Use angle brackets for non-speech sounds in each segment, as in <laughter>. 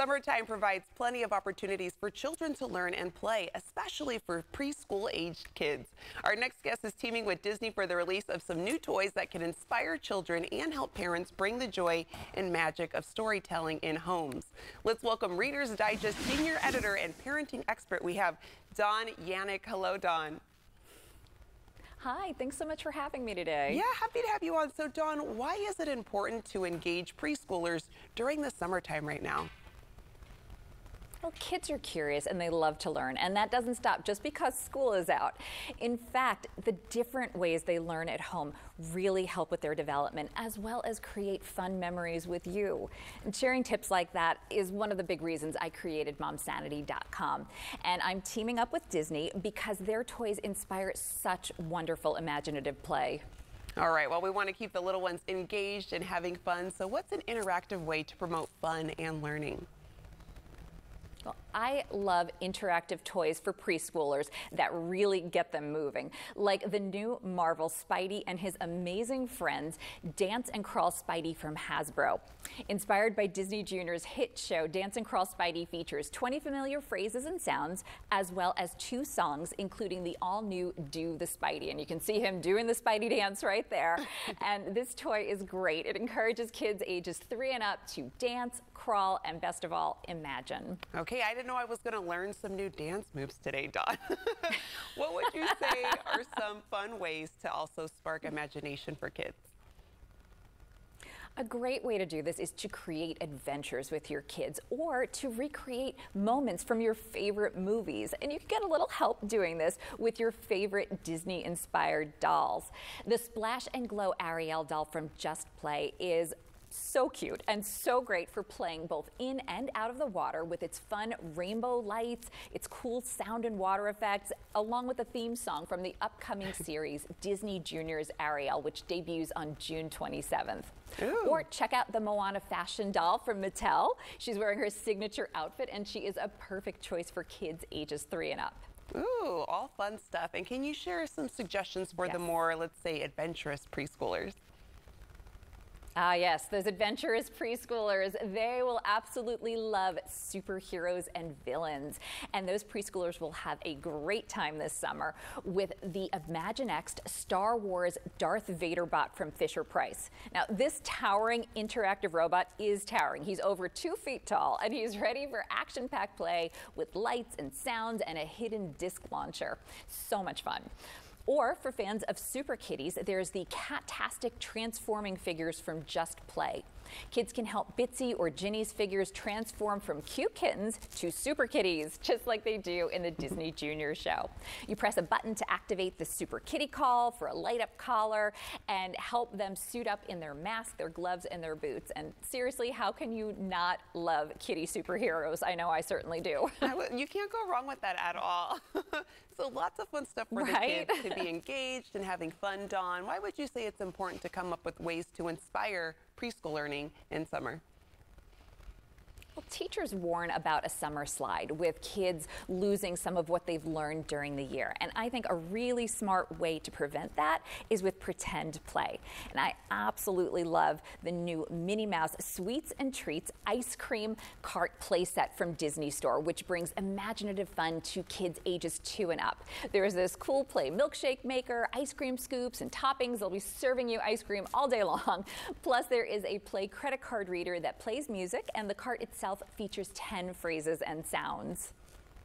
Summertime provides plenty of opportunities for children to learn and play, especially for preschool aged kids. Our next guest is teaming with Disney for the release of some new toys that can inspire children and help parents bring the joy and magic of storytelling in homes. Let's welcome Reader's Digest senior editor and parenting expert. We have Dawn Yanek. Hello, Dawn. Hi, thanks so much for having me today. Yeah, happy to have you on. So, Dawn, why is it important to engage preschoolers during the summertime right now? Well, kids are curious and they love to learn, and that doesn't stop just because school is out. In fact, the different ways they learn at home really help with their development, as well as create fun memories with you. And sharing tips like that is one of the big reasons I created MomSanity.com. And I'm teaming up with Disney because their toys inspire such wonderful imaginative play. All right, well, we want to keep the little ones engaged and having fun. So, what's an interactive way to promote fun and learning? Well, I love interactive toys for preschoolers that really get them moving, like the new Marvel Spidey and his amazing friends, Dance and Crawl Spidey from Hasbro. Inspired by Disney Junior's hit show, Dance and Crawl Spidey features 20 familiar phrases and sounds, as well as two songs, including the all new Do the Spidey. And you can see him doing the Spidey dance right there. <laughs> and this toy is great. It encourages kids ages three and up to dance, crawl, and best of all, imagine. Okay, I didn't know I was going to learn some new dance moves today, Dawn. <laughs> what would you say are some fun ways to also spark imagination for kids? A great way to do this is to create adventures with your kids or to recreate moments from your favorite movies. And you can get a little help doing this with your favorite Disney inspired dolls. The Splash and Glow Ariel doll from Just Play is so cute and so great for playing both in and out of the water with its fun rainbow lights, its cool sound and water effects, along with the theme song from the upcoming <laughs> series Disney Junior's Ariel, which debuts on June 27th. Ooh. Or check out the Moana fashion doll from Mattel. She's wearing her signature outfit and she is a perfect choice for kids ages three and up. Ooh, all fun stuff. And can you share some suggestions for yes. the more, let's say, adventurous preschoolers? Ah, yes, those adventurous preschoolers, they will absolutely love superheroes and villains. And those preschoolers will have a great time this summer with the Imaginext Star Wars Darth Vader bot from Fisher Price. Now, this towering interactive robot is towering. He's over two feet tall and he's ready for action packed play with lights and sounds and a hidden disc launcher. So much fun. Or for fans of Super Kitties, there's the Catastic transforming figures from Just Play. Kids can help Bitsy or Ginny's figures transform from cute kittens to super kitties, <laughs> just like they do in the Disney Junior show. You press a button to activate the super kitty call for a light up collar and help them suit up in their mask, their gloves, and their boots. And seriously, how can you not love kitty superheroes? I know I certainly do. you can't go wrong with that at all. <laughs> so lots of fun stuff for right? the kids to be engaged and having fun, Dawn. Why would you say it's important to come up with ways to inspire preschool learning in summer? Teachers warn about a summer slide with kids losing some of what they've learned during the year. And I think a really smart way to prevent that is with pretend play. And I absolutely love the new Minnie Mouse Sweets and Treats ice cream cart playset from Disney Store, which brings imaginative fun to kids ages two and up. There's this cool play milkshake maker, ice cream scoops, and toppings. They'll be serving you ice cream all day long. Plus, there is a play credit card reader that plays music, and the cart itself features 10 phrases and sounds.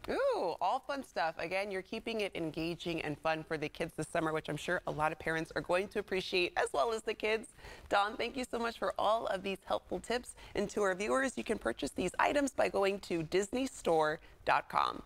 Ooh, all fun stuff. Again, you're keeping it engaging and fun for the kids this summer, which I'm sure a lot of parents are going to appreciate, as well as the kids. Dawn, thank you so much for all of these helpful tips. And to our viewers, you can purchase these items by going to disneystore.com.